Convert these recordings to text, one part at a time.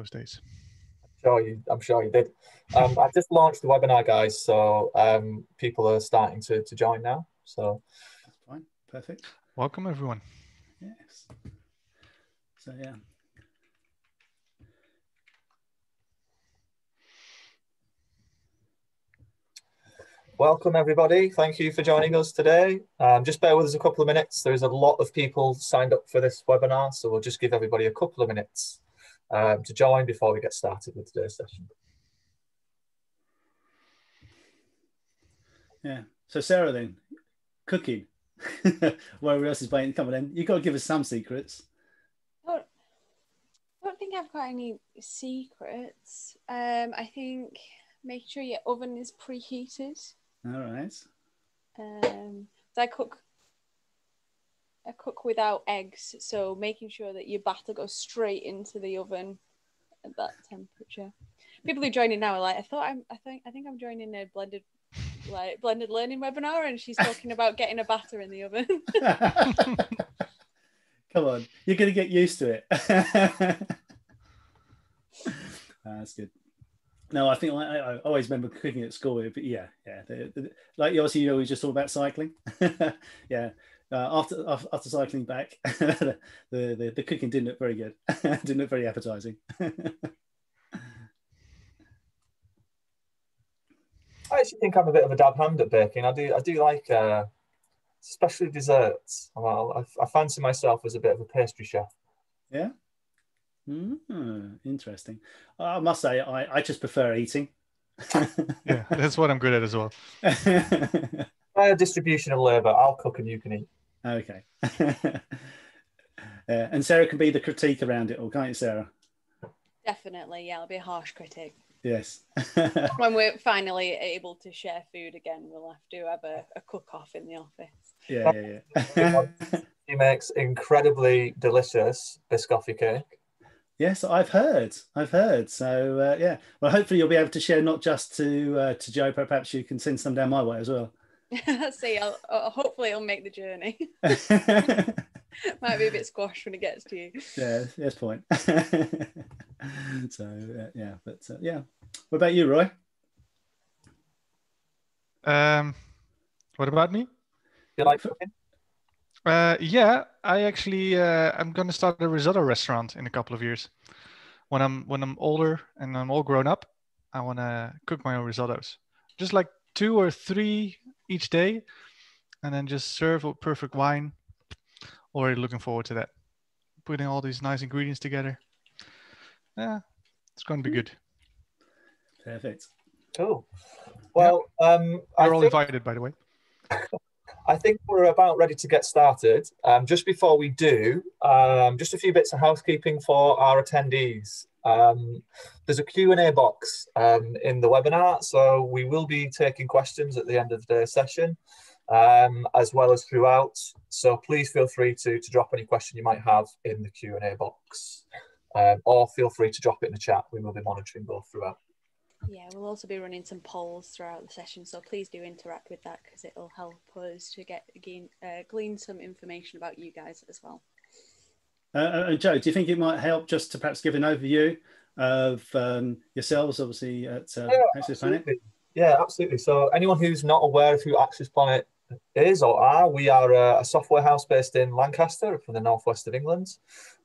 those days. Sure, you, I'm sure you did. Um, I just launched the webinar, guys, so um, people are starting to, to join now. So fine, perfect. Welcome, everyone. Yes. So yeah. Welcome, everybody. Thank you for joining us today. Um, just bear with us a couple of minutes. There's a lot of people signed up for this webinar, so we'll just give everybody a couple of minutes um, to join before we get started with today's session. Yeah. So Sarah, then cooking. While else is waiting, come on then. You've got to give us some secrets. I don't think I've got any secrets. Um, I think make sure your oven is preheated. All right. Um, so I cook. I cook without eggs, so making sure that your batter goes straight into the oven at that temperature. People who join in now are like, I thought I'm, I think, I think I'm joining a blended, like blended learning webinar, and she's talking about getting a batter in the oven. Come on, you're gonna get used to it. Ah, that's good. No, I think I, I, always remember cooking at school. But yeah, yeah, the, the, like obviously you know just talk about cycling. yeah, uh, after after cycling back, the, the, the cooking didn't look very good. didn't look very appetizing. I actually think I'm a bit of a dab hand at baking. I do I do like uh, especially desserts. Well, I, I fancy myself as a bit of a pastry chef. Yeah. Mm, interesting. I must say, I, I just prefer eating. yeah, that's what I'm good at as well. Fair distribution of labour. I'll cook and you can eat. Okay. uh, and Sarah can be the critique around it all, can't you, Sarah? Definitely, yeah. I'll be a harsh critic. Yes. when we're finally able to share food again, we'll have to have a, a cook off in the office. Yeah, yeah, yeah. he makes incredibly delicious biscotti cake. Yes, I've heard. I've heard. So uh, yeah, well, hopefully you'll be able to share not just to uh, to Joe, but perhaps you can send some down my way as well. See, I'll, uh, hopefully I'll make the journey. Might be a bit squashed when it gets to you. Yeah, yes, point. so uh, yeah, but uh, yeah. What about you, Roy? Um, what about me? You like cooking? Uh, yeah, I actually uh, I'm gonna start a risotto restaurant in a couple of years. When I'm when I'm older and I'm all grown up, I wanna cook my own risottos. Just like two or three each day, and then just serve with perfect wine. Already looking forward to that. Putting all these nice ingredients together. Yeah, it's going to be good. Perfect. Cool. Well, yeah. um, we're all think... invited, by the way. I think we're about ready to get started. Um, just before we do, um, just a few bits of housekeeping for our attendees. Um, there's a Q&A box um, in the webinar, so we will be taking questions at the end of the session, um, as well as throughout. So please feel free to, to drop any question you might have in the Q&A box, um, or feel free to drop it in the chat. We will be monitoring both throughout. Yeah, we'll also be running some polls throughout the session, so please do interact with that because it'll help us to get again uh, glean some information about you guys as well. Uh, uh, and Joe, do you think it might help just to perhaps give an overview of um, yourselves, obviously at uh, yeah, AccessPlanit? Yeah, absolutely. So anyone who's not aware of who AccessPlanit is or are. We are a, a, software house based in Lancaster, from the northwest of England.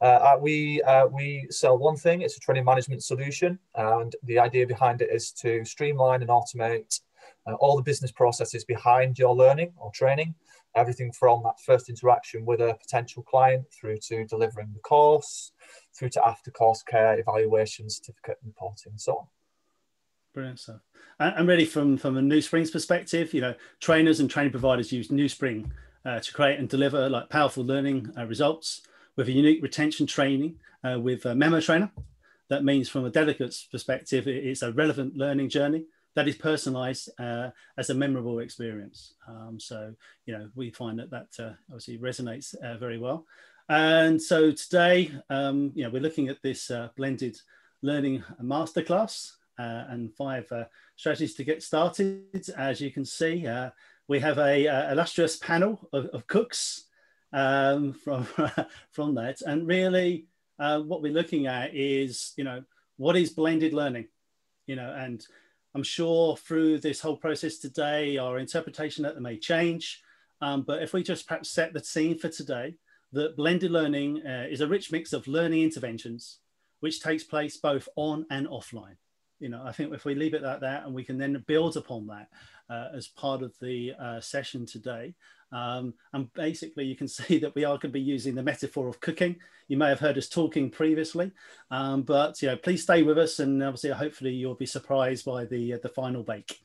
Uh, uh, we uh, we sell one thing. It's a training management solution, and the idea behind it is to streamline and automate uh, all the business processes behind your learning or training. Everything from that first interaction with a potential client through to delivering the course, through to after course care, evaluation, certificate reporting, and so on. Brilliant stuff. And really, from from aNewSpring's perspective, you know, trainers and training providers use New Spring uh, to create and deliver like powerful learning uh, results with a unique retention training uh, with a Memotrainer. That means, from a delegate's perspective, it's a relevant learning journey that is personalized uh, as a memorable experience. Um, so, you know, we find that that uh, obviously resonates uh, very well. And so today, um, you know, we're looking at this blended learning masterclass uh, and five uh, strategies to get started. As you can see, uh, we have a, a illustrious panel of, of cooks um, from from that, and really, what we're looking at is, you know, what is blended learning? You know, and I'm sure through this whole process today, our interpretation of that may change. Um, but if we just perhaps set the scene for today, that blended learning uh, is a rich mix of learning interventions, which takes place both on and offline. You know, I think if we leave it like that and we can then build upon that uh, as part of the uh, session today, um, and basically, you can see that we are going to be using the metaphor of cooking. You may have heard us talking previously, um, but you know, please stay with us, and obviously, hopefully, you'll be surprised by the uh, the final bake.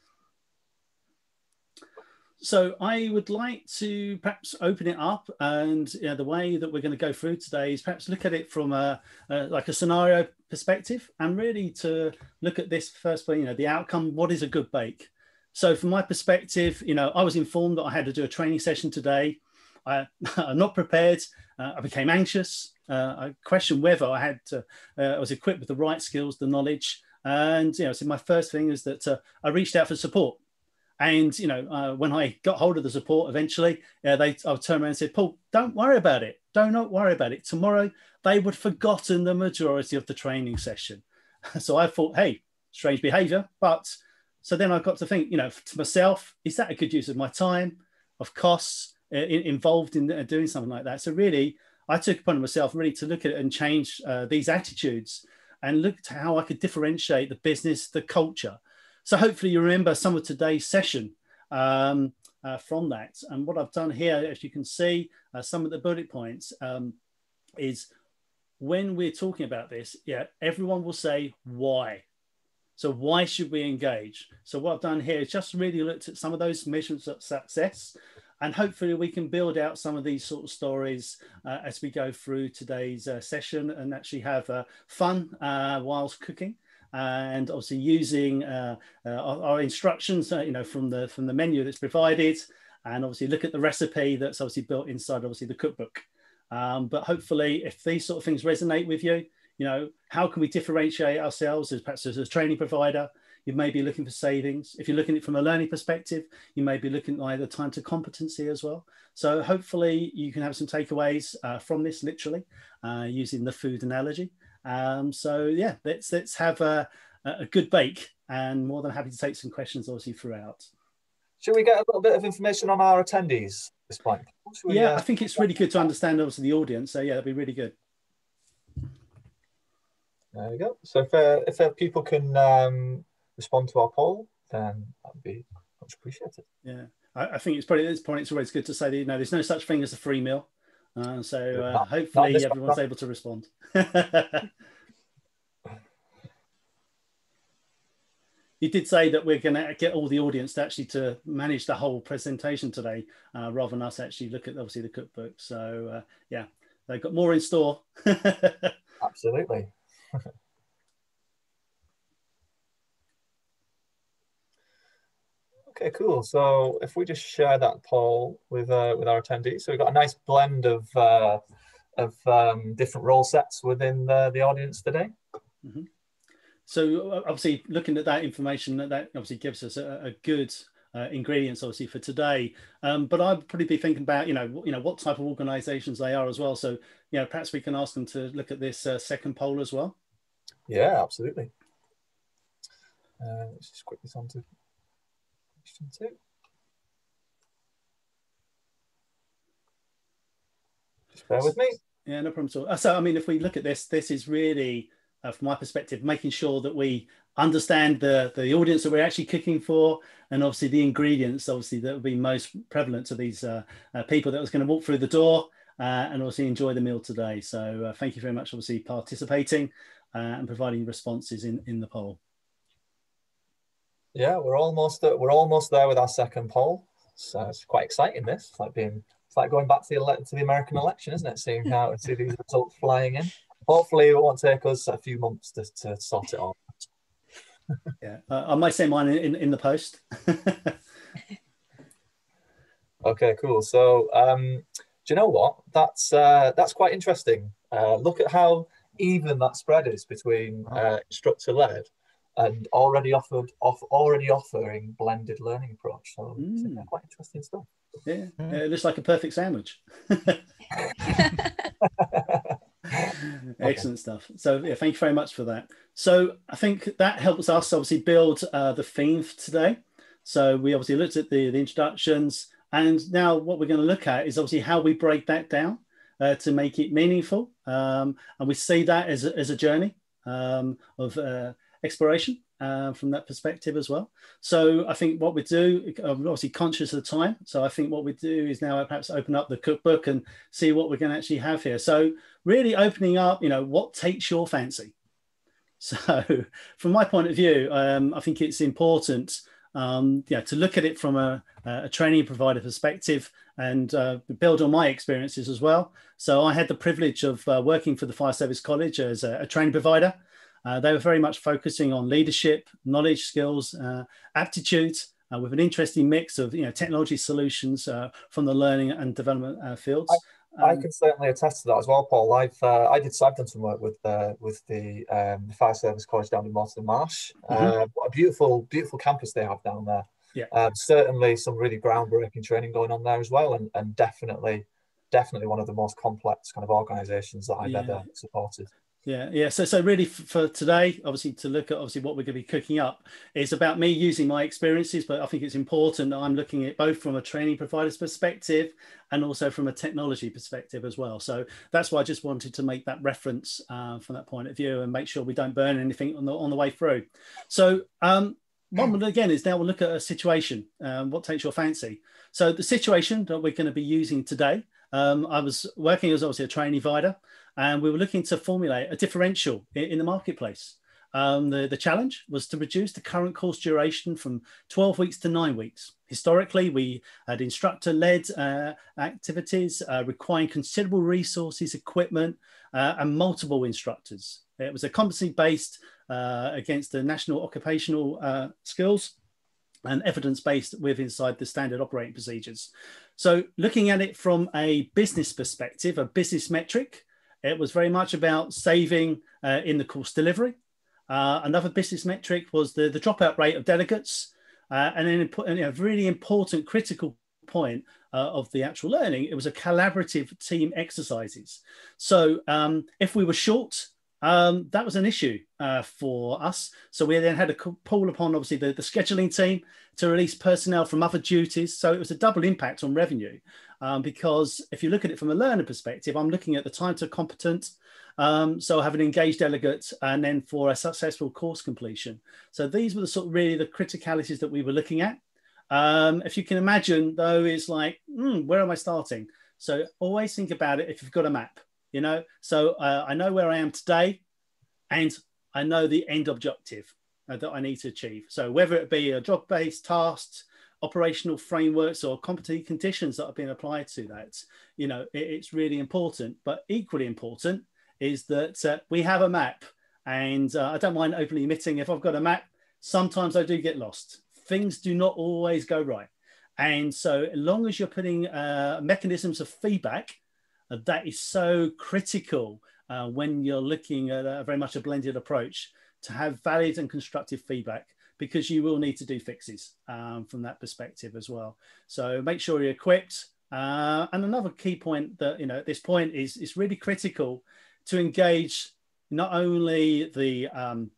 So I would like to perhaps open it up, and you know, the way that we're going to go through today is perhaps look at it from a, a like a scenario perspective, and really to look at this first, you know, the outcome. What is a good bake? So from my perspective, you know, I was informed that I had to do a training session today. I, am not prepared. Uh, I became anxious. Uh, I questioned whether I had to, uh, I was equipped with the right skills, the knowledge. And, you know, so my first thing is that uh, I reached out for support. And, you know, uh, when I got hold of the support eventually, uh, they, I turned around and said, Paul, don't worry about it. Do not worry about it. Tomorrow, they would have forgotten the majority of the training session. so I thought, hey, strange behavior, but so then I got to think, you know, to myself, is that a good use of my time, of costs uh, involved in uh, doing something like that? So really, I took upon myself really to look at it and change uh, these attitudes and look at how I could differentiate the business, the culture. So hopefully you remember some of today's session um, uh, from that. And what I've done here, as you can see, uh, some of the bullet points um, is when we're talking about this, yeah, everyone will say why so why should we engage? So what I've done here is just really looked at some of those measurements of success and hopefully we can build out some of these sort of stories uh, as we go through today's uh, session and actually have uh, fun uh, whilst cooking and obviously using uh, uh, our, our, instructions you know from the from the menu that's provided and obviously look at the recipe that's obviously built inside obviously the cookbook um, but hopefully if these sort of things resonate with you you know, how can we differentiate ourselves as perhaps as a training provider? You may be looking for savings. If you're looking at it from a learning perspective, you may be looking at either time to competency as well. So hopefully you can have some takeaways uh, from this literally uh, using the food analogy. Um, so yeah, let's let's have a, a good bake and more than happy to take some questions obviously throughout. Should we get a little bit of information on our attendees at this point? We, yeah, uh, I think it's really good to understand obviously the audience. So yeah, that'd be really good. There we go. So if uh, if uh, people can um, respond to our poll, then that would be much appreciated. Yeah, I, I, think it's probably at this point it's always good to say that you know there's no such thing as a free meal. Uh, so uh, hopefully not everyone's one. able to respond. you did say that we're going to get all the audience to actually to manage the whole presentation today, uh, rather than us actually look at obviously the cookbook. So uh, yeah, they've got more in store. Absolutely. Okay, cool. So if we just share that poll with uh, with our attendees, so we've got a nice blend of uh, of um, different role sets within the, the audience today. Mm -hmm. So obviously, looking at that information, that that obviously gives us a, a good uh, ingredients obviously for today. Um, but I'd probably be thinking about you know you know what type of organisations they are as well. So you know perhaps we can ask them to look at this uh, second poll as well. Yeah, absolutely. Uh, let's just quickly on to question two. Just bear with me. Yeah, no problem at all. Uh, so, I mean, if we look at this, this is really, uh, from my perspective, making sure that we understand the, the audience that we're actually cooking for, and obviously the ingredients, obviously, that will be most prevalent to these uh, uh, people that was going to walk through the door uh, and obviously enjoy the meal today. So, uh, thank you very much, obviously, participating and providing responses in, in the poll. Yeah, we're almost uh, we're almost there with our second poll. So it's quite exciting. This it's like being it's like going back to the to the American election, isn't it? Seeing how to see these results flying in. Hopefully, it won't take us a few months to, to sort it all. yeah, uh, I might say mine in in the post. okay, cool. So, um, do you know what? That's uh, that's quite interesting. Uh, look at how even that spread is between uh, instructor led and already offered off already offering blended learning approach. So mm. quite interesting stuff. Yeah, yeah, it looks like a perfect sandwich. Excellent stuff. So yeah, thank you very much for that. So I think that helps us obviously build uh, the theme for today. So we obviously looked at the, the introductions, and now what we're going to look at is obviously how we break that down uh, to make it meaningful. Um, and we see that as a, as a journey um, of uh, exploration uh, from that perspective as well. So I think what we do, obviously conscious of the time. So I think what we do is now perhaps open up the cookbook and see what we're going to actually have here. So really opening up, you know, what takes your fancy. So from my point of view, um, I think it's important um, yeah, to look at it from a, a training provider perspective and uh, build on my experiences as well. So I had the privilege of uh, working for the Fire Service College as a, a training provider. Uh, they were very much focusing on leadership, knowledge, skills, uh, aptitude, uh, with an interesting mix of you know technology solutions uh, from the learning and development fields. I, I um, can certainly attest to that as well, Paul. I've I did so I've done some work with with the, um, the Fire Service College down in Morton Marsh. Mm-hmm. what a beautiful beautiful campus they have down there. Yeah. Um, certainly some really groundbreaking training going on there as well, and, and definitely definitely one of the most complex kind of organisations that I've yeah. ever supported. Yeah, yeah. So, so really for today, obviously, to look at obviously what we're going to be cooking up is about me using my experiences, but I think it's important that I'm looking at both from a training provider's perspective and also from a technology perspective as well. So that's why I just wanted to make that reference uh, from that point of view and make sure we don't burn anything on the on the way through. So, um, one again is now we'll look at a situation. Um, what takes your fancy? So the situation that we're going to be using today. Um, I was working as obviously a training provider and we were looking to formulate a differential in, in the marketplace. Um, the, the challenge was to reduce the current course duration from 12 weeks to nine weeks. Historically, we had instructor led uh, activities uh, requiring considerable resources, equipment, uh, and multiple instructors. It was a competency based uh, against the national occupational uh, skills and evidence based with inside the standard operating procedures. So, looking at it from a business perspective, a business metric, it was very much about saving uh, in the course delivery. Uh, another business metric was the, the dropout rate of delegates. Uh, and then a really important critical point uh, of the actual learning, it was a collaborative team exercises. So um, if we were short, um, that was an issue uh, for us. So we then had to call upon obviously the, the scheduling team to release personnel from other duties. So it was a double impact on revenue. Um, because if you look at it from a learner perspective, I'm looking at the time to competent. Um, so I have an engaged delegate and then for a successful course completion. So these were the sort of really the criticalities that we were looking at. Um, if you can imagine though, it's like, hmm, where am I starting? So always think about it if you've got a map you know so uh, i know where i am today and i know the end objective uh, that i need to achieve so whether it be a job based tasks operational frameworks or competency conditions that are being applied to that you know it, it's really important. But equally important is that uh, we have a map and uh, i don't mind openly admitting if i've got a map sometimes i do get lost. Things do not always go right. And so as long as you're putting uh, mechanisms of feedback uh, that is so critical uh, when you're looking at a very much a blended approach to have valid and constructive feedback because you will need to do fixes um, from that perspective as well. So make sure you're equipped. Uh, and another key point that you know at this point is is really critical to engage not only the um,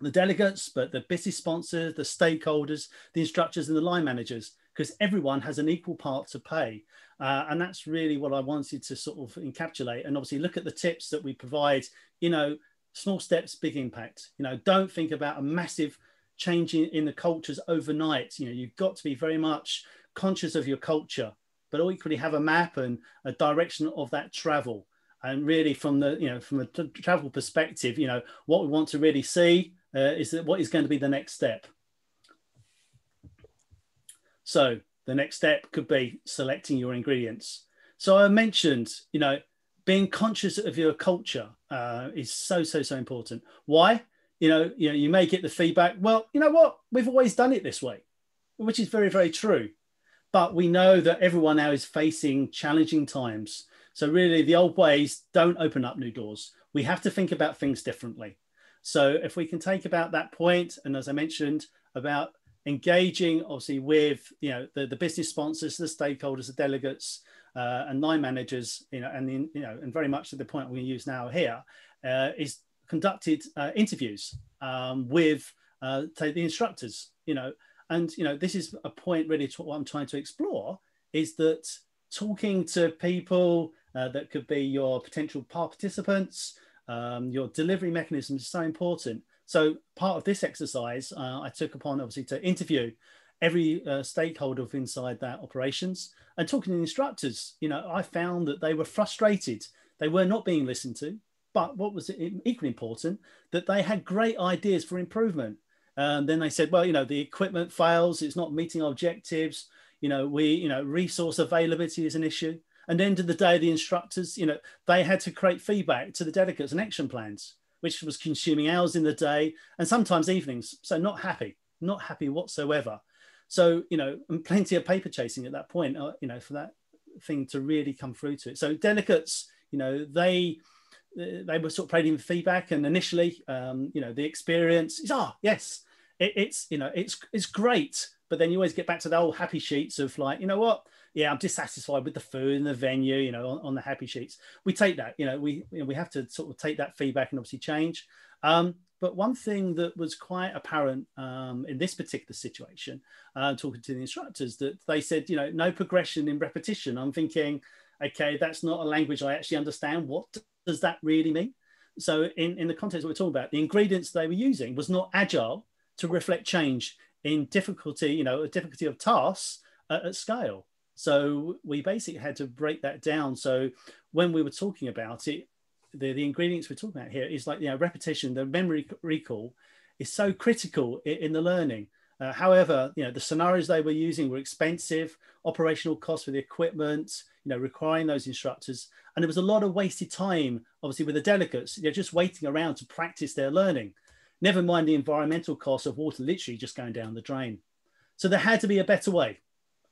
the delegates but the business sponsors, the stakeholders, the instructors, and the line managers because everyone has an equal part to play. Uh, and that's really what I wanted to sort of encapsulate. And obviously, look at the tips that we provide. You know, small steps, big impact. You know, don't think about a massive change in, the cultures overnight. You know, you've got to be very much conscious of your culture, but equally have a map and a direction of that travel. And really, from the you know from a travel perspective, you know what we want to really see uh, is that what is going to be the next step. So the next step could be selecting your ingredients. So I mentioned, you know, being conscious of your culture uh, is so so so important. Why? You know, you know, you may get the feedback. Well, you know what? We've always done it this way, which is very very true. But we know that everyone now is facing challenging times. So really, the old ways don't open up new doors. We have to think about things differently. So if we can take about that point, and as I mentioned about engaging obviously with you know the, the business sponsors, the stakeholders, the delegates, uh, and line managers, you know, and the, you know, and very much to the point we use now here uh, is conducted uh, interviews um, with uh, the instructors, you know, and you know this is a point really to what I'm trying to explore is that talking to people uh, that could be your potential participants, um, your delivery mechanism is so important. So part of this exercise, uh, I took upon obviously to interview every uh, stakeholder inside that operations and talking to instructors. You know, I found that they were frustrated. They were not being listened to. But what was equally important, that they had great ideas for improvement. And then they said, well, you know, the equipment fails, it's not meeting objectives. You know, we, you know, resource availability is an issue. And end of the day, the instructors, you know, they had to create feedback to the delegates and action plans, which was consuming hours in the day and sometimes evenings. So not happy, not happy whatsoever. So, you know, and plenty of paper chasing at that point, uh, you know, for that thing to really come through to it. So delegates, you know, they they were sort of providing feedback and initially, um, you know, the experience is, ah, oh, yes, it, it's, you know, it's, it's great. But then you always get back to the old happy sheets of like, you know what, yeah, I'm dissatisfied with the food and the venue, you know, on, on the happy sheets. We take that, you know, we you know, we have to sort of take that feedback and obviously change. Um, but one thing that was quite apparent um, in this particular situation, uh, talking to the instructors, that they said, you know, no progression in repetition. I'm thinking, okay, that's not a language I actually understand. What does that really mean? So, in, in the context we're talking about, the ingredients they were using was not agile to reflect change in difficulty, you know, a difficulty of tasks at, at scale. So we basically had to break that down. So when we were talking about it, the, the ingredients we're talking about here is like, you know, repetition, the memory recall is so critical in, in the learning. Uh, however, you know, the scenarios they were using were expensive, operational costs for the equipment, you know, requiring those instructors. And there was a lot of wasted time, obviously, with the delegates, they're just waiting around to practice their learning. Never mind the environmental costs of water literally just going down the drain. So there had to be a better way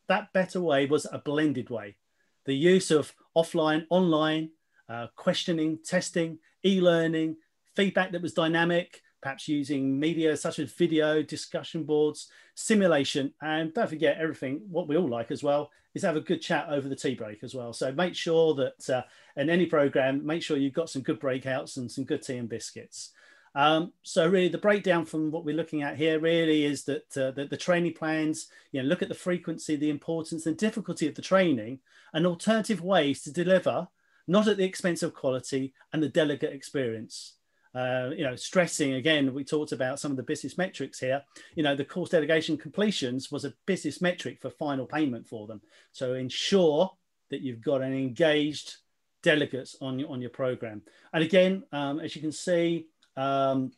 that better way was a blended way. The use of offline, online, uh, questioning, testing, e-learning, feedback that was dynamic, perhaps using media such as video, discussion boards, simulation, and don't forget everything, what we all like as well, is have a good chat over the tea break as well. So make sure that uh, in any program, make sure you've got some good breakouts and some good tea and biscuits. Um, so really the breakdown from what we're looking at here really is that uh, the, the, training plans, you know, look at the frequency, the importance and difficulty of the training and alternative ways to deliver, not at the expense of quality and the delegate experience. Uh, you know, stressing again, we talked about some of the business metrics here. You know, the course delegation completions was a business metric for final payment for them. So ensure that you've got an engaged delegates on your on your program. And again, um, as you can see, um,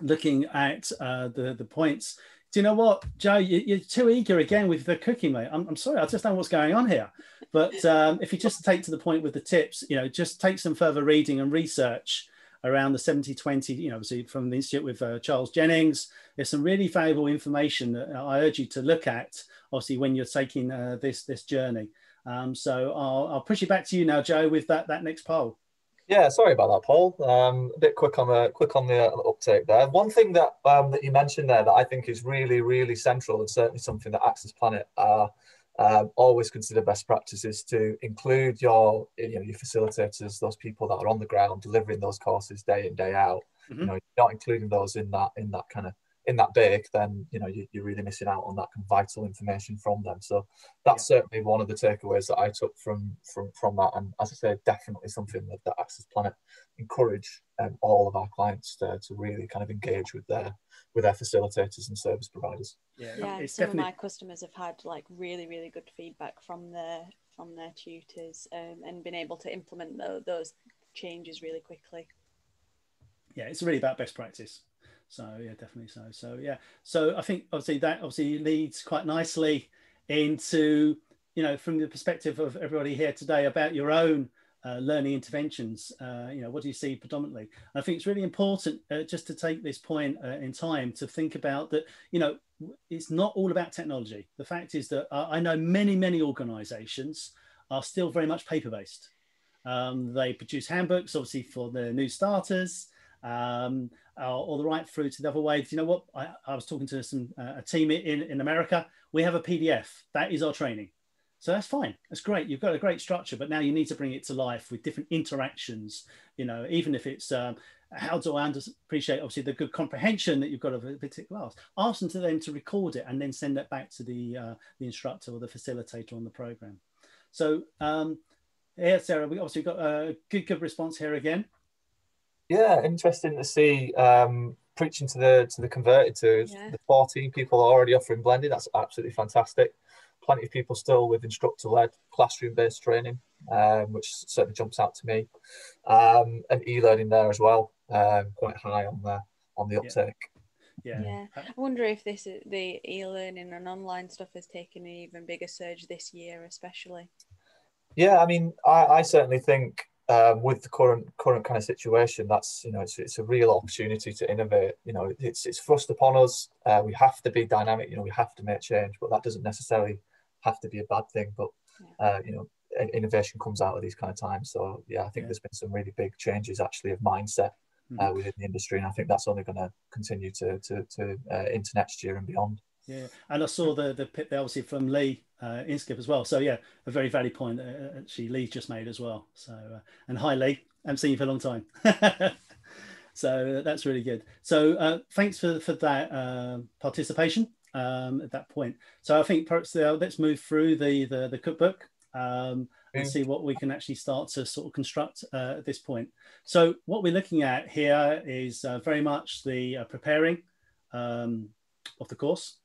looking at uh, the the points. Do you know what, Joe? You, are too eager again with the cooking, mate. I'm, I'm sorry, I just don't know what's going on here. But um, if you just take to the point with the tips, you know, just take some further reading and research around the 70-20, you know, obviously from the Institute with uh, Charles Jennings. There's some really valuable information that I urge you to look at, obviously, when you're taking uh, this this journey. Um, so I'll, I'll push it back to you now, Joe, with that, that next poll. Yeah, sorry about that, Paul. Um, a bit quick on the quick on the, uh, uptake there. One thing that um, that you mentioned there that I think is really really central and certainly something that AccessPlanit are um, always consider best practices to include your you know your facilitators, those people that are on the ground delivering those courses day in day out. Mm-hmm. You know, not including those in that in that kind of in that bake, then you know you, are really missing out on that kind of vital information from them. So that's yeah. certainly one of the takeaways that I took from from from that. And as I say, definitely something that, that AccessPlanit encourage um, all of our clients to, to really kind of engage with their with their facilitators and service providers. Yeah, yeah it's some definitely... of my customers have had like really really good feedback from their from their tutors um, and been able to implement the, those changes really quickly. Yeah, it's really about best practice. So yeah, definitely so. So yeah, so I think obviously that obviously leads quite nicely into you know from the perspective of everybody here today about your own uh, learning interventions. Uh, you know, what do you see predominantly? I think it's really important uh, just to take this point uh, in time to think about that. You know, it's not all about technology. The fact is that I know many many organisations are still very much paper based. Um, they produce handbooks, obviously for the new starters. Um, or the right to the other way. Do you know what? I, I was talking to some uh, a team in, in America. We have a PDF. That is our training. So that's fine. That's great. You've got a great structure, but now you need to bring it to life with different interactions. You know, even if it's um, how do I appreciate obviously the good comprehension that you've got of a particular class. Ask them to them to record it and then send it back to the uh, the instructor or the facilitator on the program. So um, yeah, Sarah, we obviously got a good good response here again. Yeah, interesting to see um, preaching to the to the converted to yeah. the 14 people already offering blended. That's absolutely fantastic plenty of people still with instructor-led classroom-based training, um, which certainly jumps out to me, um, and e-learning there as well, um, quite high on the on the uptake. Yeah. yeah. I wonder if this is the e-learning and online stuff has taken an even bigger surge this year, especially. Yeah, I mean, I, I certainly think um, with the current current kind of situation, that's you know it's, it's a real opportunity to innovate. You know, it's it's thrust upon us. Uh, we have to be dynamic. You know, we have to make change, but that doesn't necessarily have to be a bad thing. But uh, you know, innovation comes out of these kind of times. So yeah, I think yeah. there's been some really big changes actually of mindset uh, mm-hmm. within the industry, and I think that's only going to continue to to, to uh, into next year and beyond. Yeah, and I saw the the pit obviously from Lee uh, Inskip as well. So yeah, a very valid point that actually Lee just made as well. So uh, and hi Lee, I haven't seen you for a long time. so that's really good. So uh, thanks for for that uh, participation um, at that point. So I think perhaps uh, let's move through the the, the cookbook um, and see what we can actually start to sort of construct uh, at this point. So what we're looking at here is uh, very much the uh, preparing um, of the course.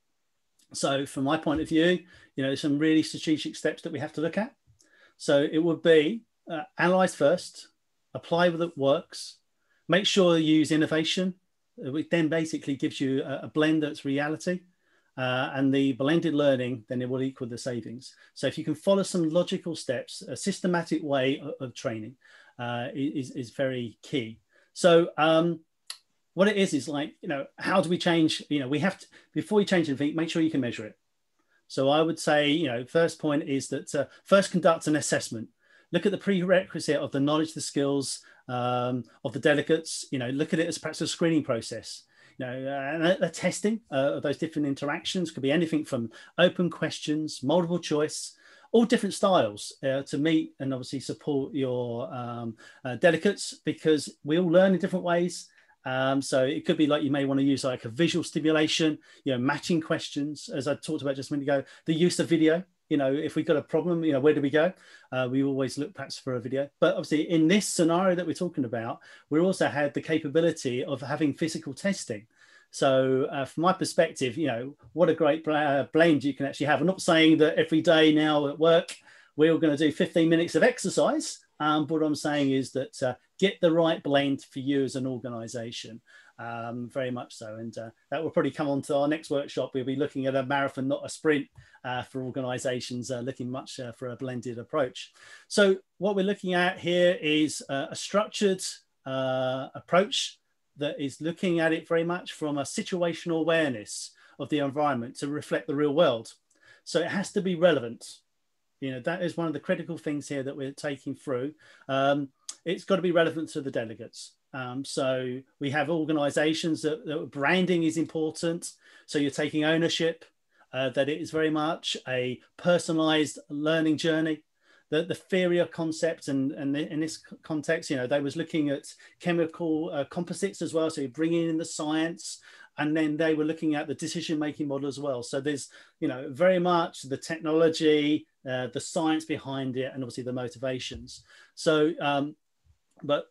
So from my point of view, you know, some really strategic steps that we have to look at. So it would be uh, analyze first, apply what works, make sure you use innovation, which then basically gives you a, a blend that's reality uh, and the blended learning, then it will equal the savings. So if you can follow some logical steps, a systematic way of, of training uh, is, is very key. So um, what it is, is like, you know, how do we change, you know, we have to, before you change anything, make sure you can measure it. So I would say, you know, first point is that uh, first conduct an assessment. Look at the prerequisite of the knowledge, the skills um, of the delegates. You know, look at it as perhaps a screening process you know, uh, the testing uh, of those different interactions could be anything from open questions, multiple choice, all different styles uh, to meet and obviously support your um, uh, delegates because we all learn in different ways. Um, so it could be like you may want to use like a visual stimulation, you know, matching questions, as I talked about just a minute ago, the use of video. You know, if we've got a problem, you know, where do we go? Uh, we always look perhaps for a video. But obviously, in this scenario that we're talking about, we also had the capability of having physical testing. So, uh, from my perspective, you know, what a great uh, blend you can actually have. I'm not saying that every day now at work we're all going to do 15 minutes of exercise. Um, but what I'm saying is that uh, get the right blend for you as an organization. Um, very much so. And uh, that will probably come on to our next workshop. We'll be looking at a marathon, not a sprint, uh, for organizations uh, looking much uh, for a blended approach. So, what we're looking at here is uh, a structured approach that is looking at it very much from a situational awareness of the environment to reflect the real world. So, it has to be relevant. You know, that is one of the critical things here that we're taking through. Um, it's got to be relevant to the delegates. Um, so we have organizations that, that, branding is important. So you're taking ownership, uh, that it is very much a personalized learning journey. The, the of concept and, and in this context, you know, they was looking at chemical uh, composites as well. So you're bringing in the science and then they were looking at the decision-making model as well. So there's, you know, very much the technology, uh, the science behind it, and obviously the motivations. So, um, but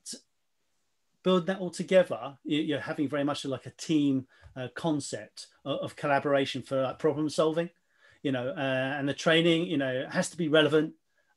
build that all together, you're having very much like a team uh, concept of, of, collaboration for like, problem solving, you know, uh, and the training, you know, has to be relevant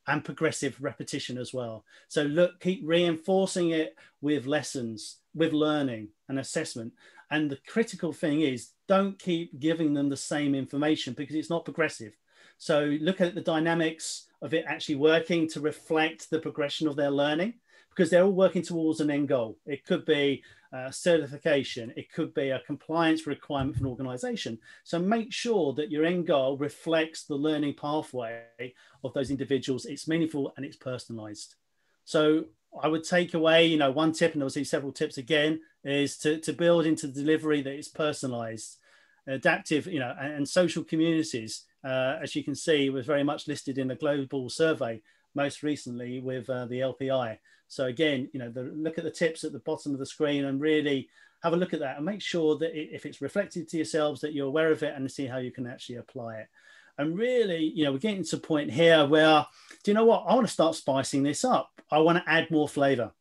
and progressive repetition as well. So look, keep reinforcing it with lessons, with learning and assessment. And the critical thing is don't keep giving them the same information because it's not progressive. So look at the dynamics of it actually working to reflect the progression of their learning because they're all working towards an end goal. It could be uh, certification, it could be a compliance requirement for an organization. So make sure that your end goal reflects the learning pathway of those individuals. It's meaningful and it's personalized. So I would take away, you know, one tip, and obviously several tips again, is to, to build into the delivery that is personalized, adaptive, you know, and, and social communities, uh, as you can see, was very much listed in the global survey most recently with uh, the LPI. So again, you know, the, look at the tips at the bottom of the screen and really have a look at that and make sure that it, if it's reflected to yourselves that you're aware of it and see how you can actually apply it. And really, you know, we're getting to a point here where, do you know what? I want to start spicing this up. I want to add more flavor.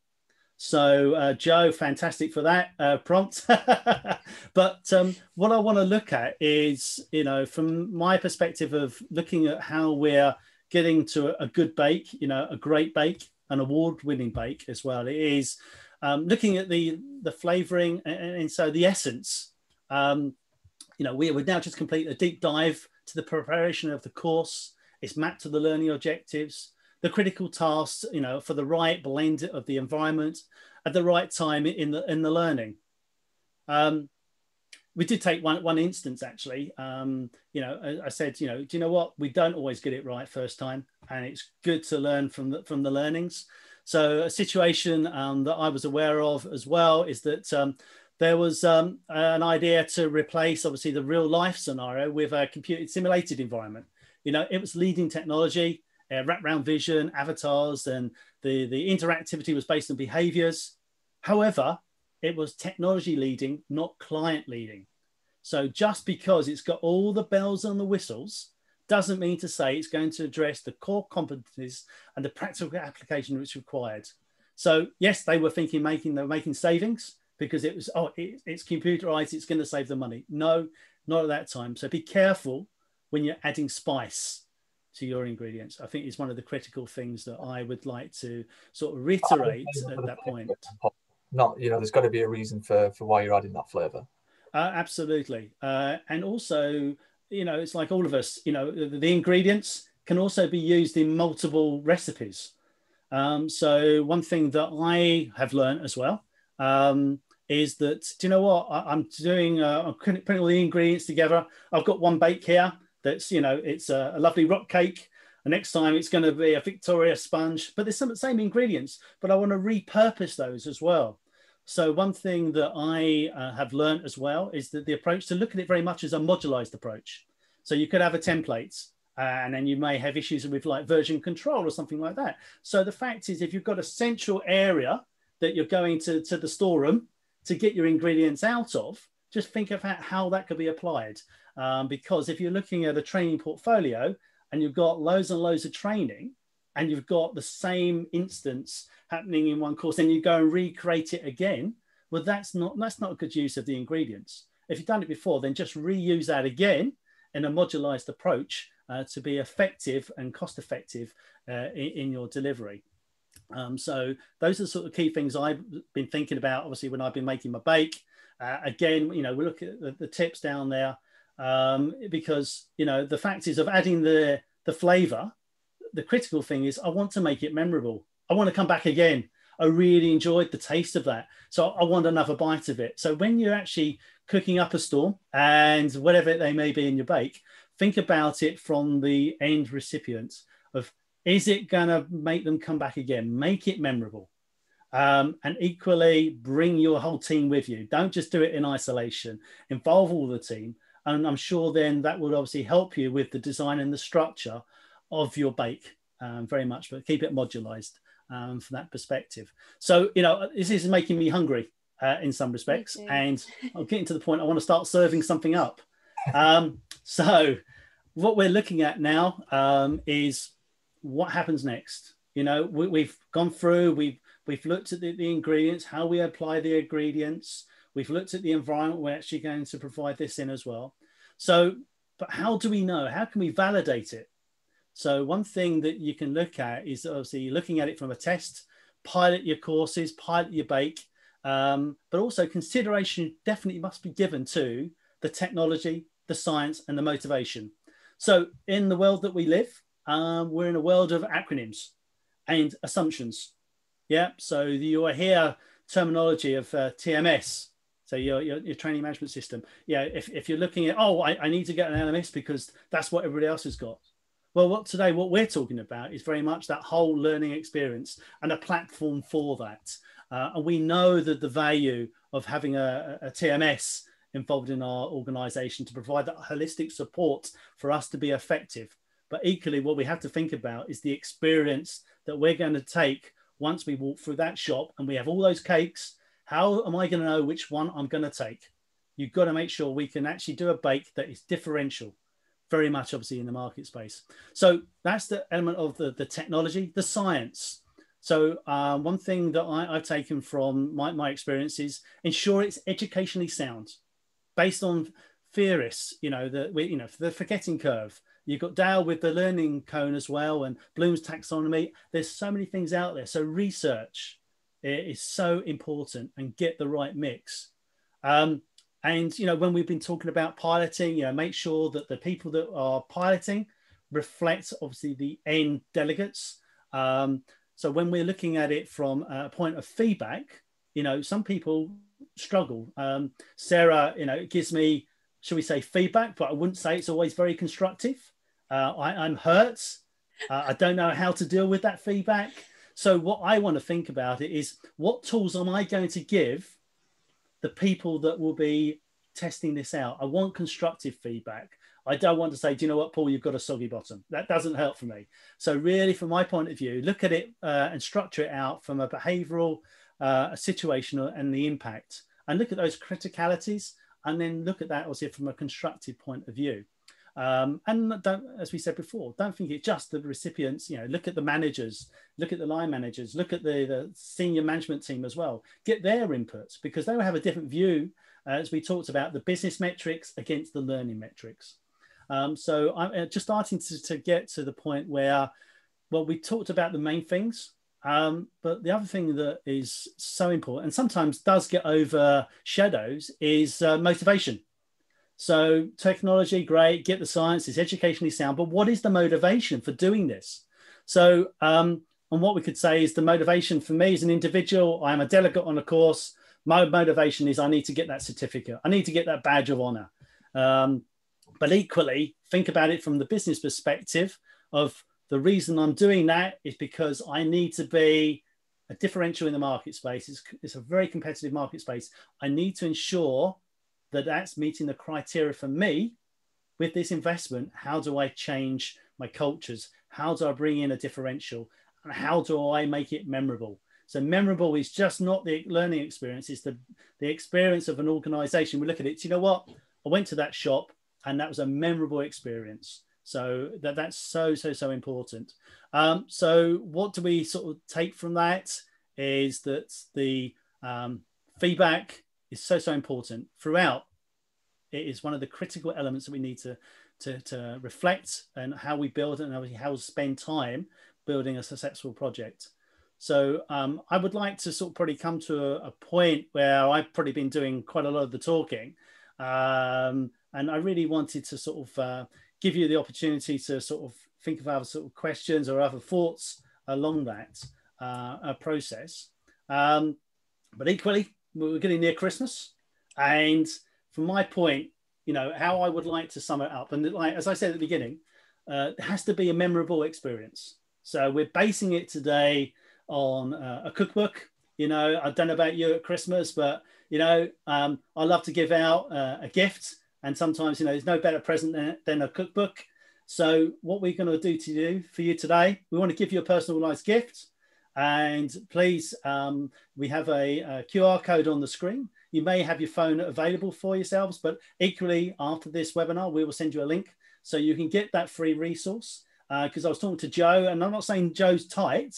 So, uh, Joe, fantastic for that uh, prompt. but um, what I want to look at is, you know, from my perspective of looking at how we're getting to a good bake, you know, a great bake, an award-winning bake as well. It is um, looking at the the flavoring and, and so the essence. Um, you know, we would now just complete a deep dive to the preparation of the course. It's mapped to the learning objectives, the critical tasks, you know, for the right blend of the environment at the right time in the in the learning. Um, we did take one one instance actually. Um, you know, I, I, said, you know, do you know what? We don't always get it right first time, and it's good to learn from the from the learnings. So a situation um, that I was aware of as well is that um, there was um, an idea to replace obviously the real life scenario with a computer simulated environment. You know, it was leading technology, uh, wraparound vision, avatars, and the, the interactivity was based on behaviors. However, it was technology leading, not client leading. So just because it's got all the bells and the whistles doesn't mean to say it's going to address the core competencies and the practical application which required. So yes, they were thinking making they were making savings because it was oh it, it's computerized, it's going to save the money. No, not at that time. So be careful when you're adding spice to your ingredients. I think is one of the critical things that I would like to sort of reiterate at that point. Not you know, there's got to be a reason for for why you're adding that flavor. Uh, absolutely, uh, and also you know, it's like all of us, you know, the, the ingredients can also be used in multiple recipes. Um, so one thing that I have learned as well um, is that, do you know what? I, am doing, uh, I'm putting all the ingredients together. I've got one bake here that's, you know, it's a, a lovely rock cake. And next time it's going to be a Victoria sponge, but there's some same ingredients, but I want to repurpose those as well. So one thing that I uh, have learned as well is that the approach to look at it very much as a modularized approach. So you could have a template uh, and then you may have issues with like version control or something like that. So the fact is if you've got a central area that you're going to, to the storeroom to get your ingredients out of, just think of how that could be applied. Um, because if you're looking at a training portfolio and you've got loads and loads of training and you've got the same instance happening in one course, then you go and recreate it again. Well, that's not that's not a good use of the ingredients. If you've done it before, then just reuse that again in a modularized approach uh, to be effective and cost effective uh, in, in, your delivery. Um, so those are the sort of key things I've been thinking about. Obviously, when I've been making my bake, uh, again, you know, we look at the, the tips down there um, because you know the fact is of adding the the flavor. The critical thing is I want to make it memorable. I want to come back again. I really enjoyed the taste of that. So I want another bite of it. So when you're actually cooking up a storm and whatever they may be in your bake, think about it from the end recipient of is it going to make them come back again? Make it memorable. Um, and equally, bring your whole team with you. Don't just do it in isolation. Involve all the team. And I'm sure then that would obviously help you with the design and the structure of your bake um, very much, but keep it modularized um, from that perspective. So, you know, this is making me hungry uh, in some respects, and I'm getting to the point I want to start serving something up. Um, so, what we're looking at now um, is what happens next. You know, we, have gone through, we've we've looked at the, the ingredients, how we apply the ingredients. We've looked at the environment we're actually going to provide this in as well. So, but how do we know? How can we validate it? So one thing that you can look at is obviously looking at it from a test, pilot your courses, pilot your bake, um, but also consideration definitely must be given to the technology, the science, and the motivation. So in the world that we live, um, we're in a world of acronyms and assumptions. Yeah, so you will hear terminology of uh, TMS, so your, your, your, training management system. Yeah, if, if you're looking at, oh, I, I need to get an LMS because that's what everybody else has got. Well, what today, what we're talking about is very much that whole learning experience and a platform for that. Uh, and we know that the value of having a, a TMS involved in our organization to provide that holistic support for us to be effective. But equally, what we have to think about is the experience that we're going to take once we walk through that shop and we have all those cakes. How am I going to know which one I'm going to take? You've got to make sure we can actually do a bake that is differential, very much obviously in the market space. So that's the element of the, the technology, the science. So uh, one thing that I, have taken from my, my experience is ensure it's educationally sound, based on theorists, you know, the you know the forgetting curve. You've got Dale with the learning cone as well, and Bloom's taxonomy. There's so many things out there. So research is so important, and get the right mix. Um, and you know, when we've been talking about piloting, you know, make sure that the people that are piloting reflect obviously the end delegates. Um, so when we're looking at it from a point of feedback, you know, some people struggle. Um, Sarah, you know, it gives me, shall we say, feedback, but I wouldn't say it's always very constructive. Uh, I, am hurt. Uh, I don't know how to deal with that feedback. So what I want to think about it is what tools am I going to give the people that will be testing this out? I want constructive feedback. I don't want to say, do you know what, Paul, you've got a soggy bottom. That doesn't help for me. So really, from my point of view, look at it uh, and structure it out from a behavioural, uh, a situational, and the impact, and look at those criticalities, and then look at that also from a constructive point of view. Um, and as we said before, don't think it's just the recipients. You know, look at the managers, look at the line managers, look at the, the senior management team as well. Get their inputs because they will have a different view, uh, as we talked about the business metrics against the learning metrics. Um, so I'm uh, just starting to, to, get to the point where, well, we talked about the main things, um, but the other thing that is so important and sometimes does get over shadows is uh, motivation. So technology, great, get the science, it's educationally sound, but what is the motivation for doing this? So, um, and what we could say is the motivation for me as an individual, I'm a delegate on a course. My motivation is I need to get that certificate. I need to get that badge of honor. Um, but equally, think about it from the business perspective of the reason I'm doing that is because I need to be a differential in the market space. It's, it's a very competitive market space. I need to ensure that that's meeting the criteria for me with this investment. How do I change my cultures? How do I bring in a differential? And how do I make it memorable? So memorable is just not the learning experience, it's the, the experience of an organization. We look at it, you know what? I went to that shop, and that was a memorable experience. So that that's so so so important. Um, so what do we sort of take from that is that the um, feedback is so so important throughout. It is one of the critical elements that we need to to, to reflect and how we build and how we spend time building a successful project. So um, I would like to sort of probably come to a, a, point where I've probably been doing quite a lot of the talking. Um, and I really wanted to sort of uh, give you the opportunity to sort of think of other sort of questions or other thoughts along that uh, process. Um, but equally, we're getting near Christmas, and from my point, you know how I would like to sum it up, and like as I said at the beginning, uh, it has to be a memorable experience. So we're basing it today on uh, a cookbook. You know, I don't know about you at Christmas, but you know, um, I love to give out uh, a gift and sometimes, you know, there's no better present than, than a cookbook. So what we're going to do to you for you today, we want to give you a personalized gift. And please, um, we have a, a, QR code on the screen. You may have your phone available for yourselves, but equally after this webinar, we will send you a link so you can get that free resource. Because uh, I was talking to Joe, and I'm not saying Joe's tight,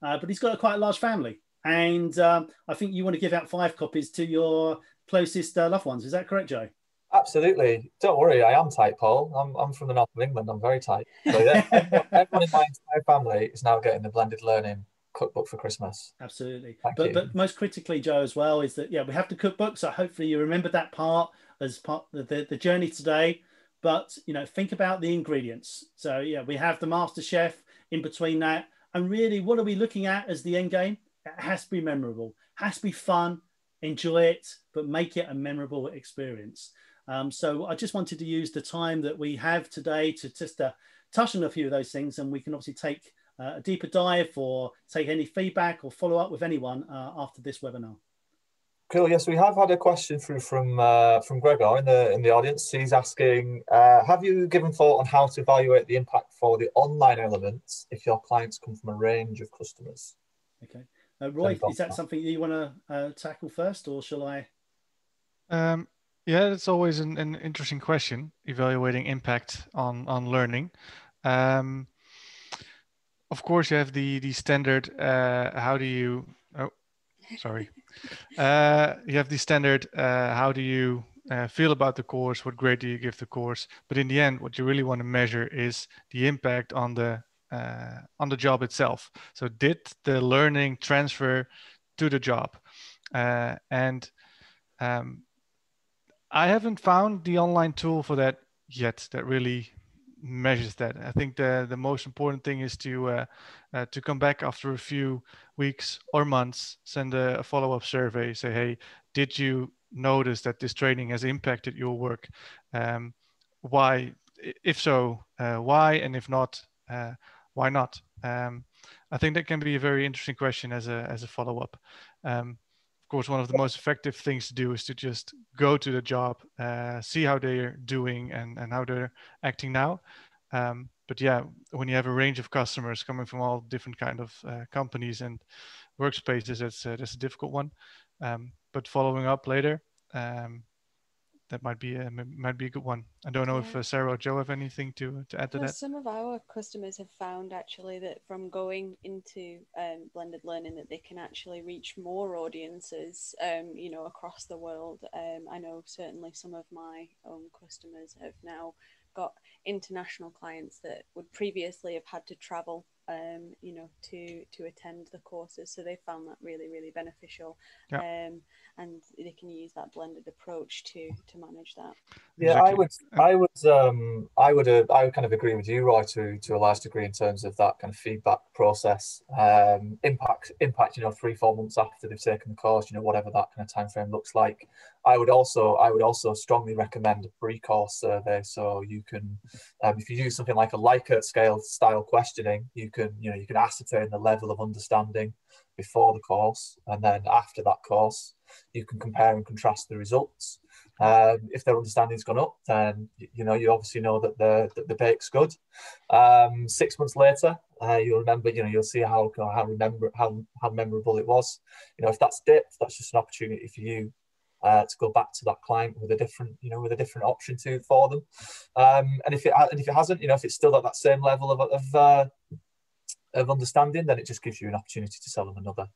uh, but he's got a quite a large family. And um, I think you want to give out five copies to your closest uh, loved ones. Is that correct, Joe? Absolutely. Don't worry, I am tight, Paul. I'm, I'm from the north of England. I'm very tight. So yeah, everyone, in my entire family is now getting the blended learning cookbook for Christmas. Absolutely. Thank but you. but most critically, Joe, as well, is that yeah, we have the cookbook. So hopefully you remember that part as part of the, the journey today. But you know, think about the ingredients. So yeah, we have the master chef in between that. And really, what are we looking at as the end game? It has to be memorable, has to be fun, enjoy it, but make it a memorable experience. Um, so I just wanted to use the time that we have today to just uh, touch on a few of those things, and we can obviously take a deeper dive or take any feedback or follow up with anyone uh, after this webinar. Cool. Yes, we have had a question through from uh, from Gregor in the in the audience. He's asking, uh, have you given thought on how to evaluate the impact for the online elements if your clients come from a range of customers? Okay, uh, Roy, is that something you want to uh, tackle first, or shall I? Um, yeah, it's always an, an interesting question. Evaluating impact on on learning. Um, of course, you have the the standard. Uh, how do you? Oh, sorry. Uh, you have the standard. Uh, how do you uh, feel about the course? What grade do you give the course? But in the end, what you really want to measure is the impact on the uh, on the job itself. So, did the learning transfer to the job? Uh, and um, I haven't found the online tool for that yet. That really measures that. I think the the most important thing is to uh, uh, to come back after a few weeks or months, send a, a follow up survey, say, hey, did you notice that this training has impacted your work? Um, why? If so, uh, why? And if not, uh, why not? Um, I think that can be a very interesting question as a as a follow up. Um, of course, one of the most effective things to do is to just go to the job, uh, see how they're doing and, and how they're acting now. Um, but yeah, when you have a range of customers coming from all different kind of uh, companies and workspaces, that's uh, that's a difficult one. Um, but following up later, um, that might be a, might be a good one. I don't know yeah. if uh, Sarah or Joe have anything to to add to well, that. Some of our customers have found actually that from going into um, blended learning that they can actually reach more audiences, um, you know, across the world. Um, I know certainly some of my own customers have now got international clients that would previously have had to travel um, you know, to to attend the courses. So they found that really, really beneficial. Yeah. Um, and they can use that blended approach to to manage that. Yeah, I would, I would, um, I would, uh, I would kind of agree with you, Roy, to to a large degree in terms of that kind of feedback process. Um, impact, impact, you know, three, four months after they've taken the course, you know, whatever that kind of time frame looks like. I would also, I would also strongly recommend a pre-course survey. So you can, um, if you do something like a Likert scale style questioning, you can, you know, you can ascertain the level of understanding before the course, and then after that course, you can compare and contrast the results. Um, if their understanding's gone up, then you know you obviously know that the that the bake's good. Um, six months later, uh, you'll remember, you know, you'll see how how remember how how memorable it was. You know, if that's dipped, that's just an opportunity for you uh, to go back to that client with a different, you know, with a different option to for them. Um, and if it and if it hasn't, you know, if it's still at that same level of of uh, of understanding, then it just gives you an opportunity to sell them another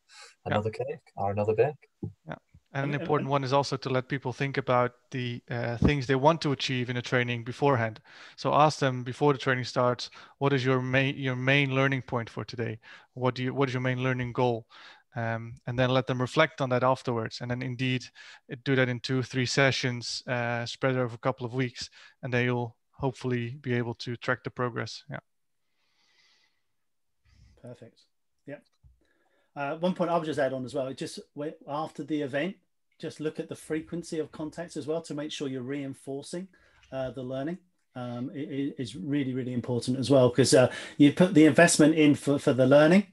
another yeah. cake or another bake. Yeah. And an important one is also to let people think about the uh, things they want to achieve in a training beforehand. So ask them before the training starts, what is your main your main learning point for today? What do you what is your main learning goal? Um, and then let them reflect on that afterwards. And then indeed do that in two, three sessions, uh, spread over a couple of weeks, and then you'll hopefully be able to track the progress. Yeah. Perfect. Yeah. Uh, one point I would just add on as well, just wait, after the event, just look at the frequency of contacts as well to make sure you're reinforcing uh, the learning. Um, it is really, really important as well because uh, you put the investment in for, for the learning,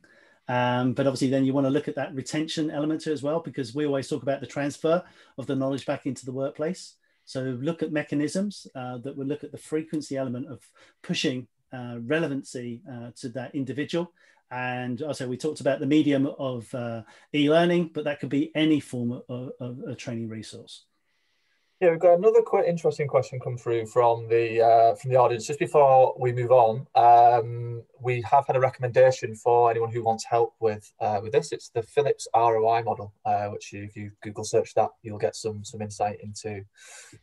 um, but obviously then you want to look at that retention element as well because we always talk about the transfer of the knowledge back into the workplace. So look at mechanisms uh, that will look at the frequency element of pushing uh, relevancy uh, to that individual and also we talked about the medium of uh, e-learning, but that could be any form of, of, a training resource. Yeah, we've got another quite interesting question come through from the uh, from the audience. Just before we move on, um, we have had a recommendation for anyone who wants help with uh, with this. It's the Phillips ROI model, uh, which if you Google search that, you'll get some some insight into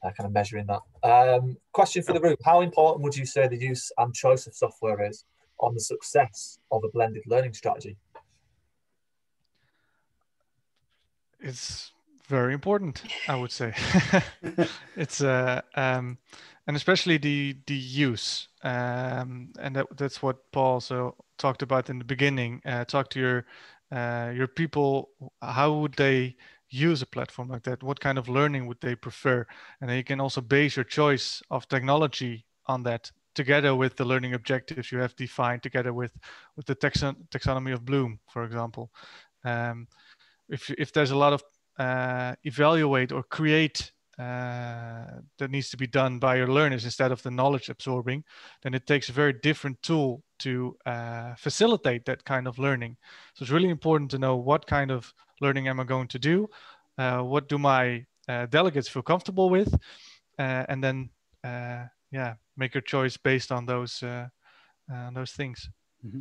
uh, kind of measuring that. Um, question for the group: How important would you say the use and choice of software is on the success of a blended learning strategy? It's very important, I would say. it's uh, um, and especially the the use, um, and that, that's what Paul also talked about in the beginning. Uh, talk to your uh, your people. How would they use a platform like that? What kind of learning would they prefer? And then you can also base your choice of technology on that together with the learning objectives you have defined together with with the taxon- taxonomy of bloom for example um, if if there's a lot of uh, evaluate or create uh, that needs to be done by your learners instead of the knowledge absorbing, then it takes a very different tool to uh, facilitate that kind of learning. So it's really important to know what kind of learning am I going to do, uh, what do my uh, delegates feel comfortable with, uh, and then uh, yeah, make your choice based on those those things. Mm-hmm.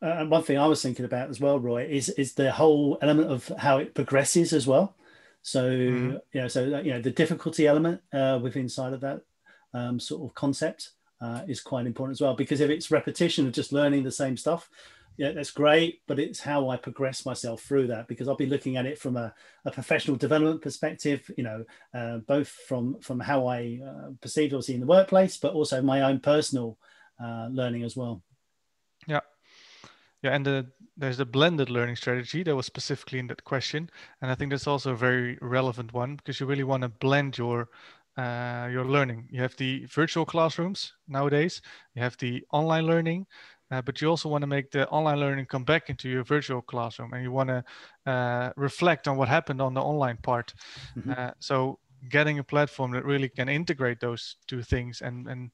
Uh, and one thing I was thinking about as well, Roy, is is the whole element of how it progresses as well. So mm-hmm. you know, so you know, the difficulty element uh, within inside of that um, sort of concept uh, is quite important as well. Because if it's repetition of just learning the same stuff, yeah, that's great. But it's how I progress myself through that because I'll be looking at it from a, a professional development perspective. You know, uh, both from from how I uh, perceive obviously in the workplace, but also my own personal uh, learning as well. Yeah. Yeah, and the, there's the blended learning strategy that was specifically in that question, and I think that's also a very relevant one because you really want to blend your uh, your learning. You have the virtual classrooms nowadays, you have the online learning, uh, but you also want to make the online learning come back into your virtual classroom, and you want to uh, reflect on what happened on the online part. Mm-hmm. Uh, so getting a platform that really can integrate those two things and and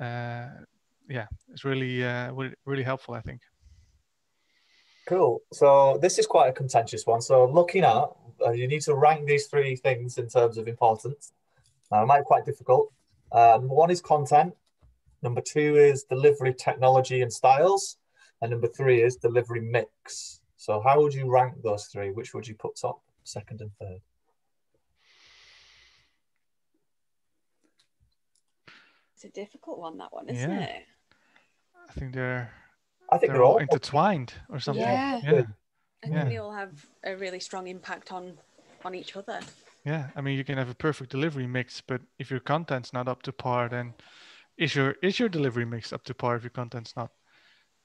uh, yeah, it's really uh, really helpful, I think. Cool. So this is quite a contentious one. So looking at, uh, you need to rank these three things in terms of importance. Now, it might be quite difficult. Number one is content. Number two is delivery technology and styles. And number three is delivery mix. So how would you rank those three? Which would you put top, second and third? It's a difficult one, that one, isn't yeah. it? I think they're I think they're, they're all intertwined or something. Yeah. yeah. I think yeah. they all have a really strong impact on on each other. Yeah, I mean, you can have a perfect delivery mix, but if your content's not up to par, then is your is your delivery mix up to par if your content's not?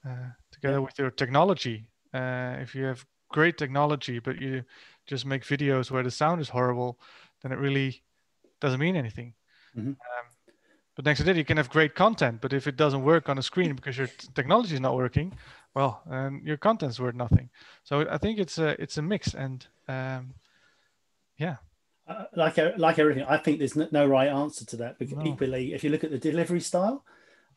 Uh, together yeah. with your technology, uh, if you have great technology, but you just make videos where the sound is horrible, then it really doesn't mean anything. Mm-hmm. Um, but next to that, you can have great content, but if it doesn't work on a screen because your t- technology is not working, well, um, your content's worth nothing. So I think it's a it's a mix, and um, yeah. Uh, like like everything, I think there's no, no right answer to that. Because no. equally, if you look at the delivery style,